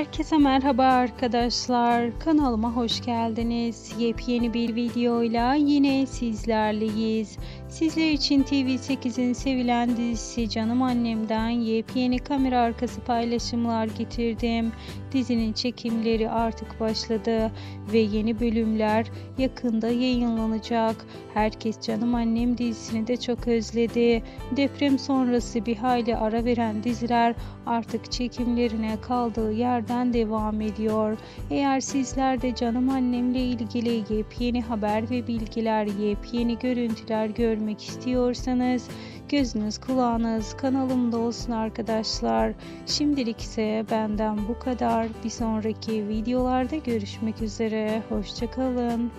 Herkese merhaba arkadaşlar. Kanalıma hoş geldiniz. Yepyeni bir videoyla yine sizlerleyiz. Sizler için TV8'in sevilen dizisi Canım Annem'den yepyeni kamera arkası paylaşımlar getirdim. Dizinin çekimleri artık başladı ve yeni bölümler yakında yayınlanacak. Herkes Canım Annem dizisini de çok özledi. Deprem sonrası bir hayli ara veren diziler artık çekimlerine kaldığı yerden devam ediyor. Eğer sizler de Canım Annemle ilgili yepyeni haber ve bilgiler, yepyeni görüntüler görmek istiyorsanız gözünüz kulağınız kanalımda olsun arkadaşlar. Şimdilik ise benden bu kadar. Bir sonraki videolarda görüşmek üzere. Hoşçakalın.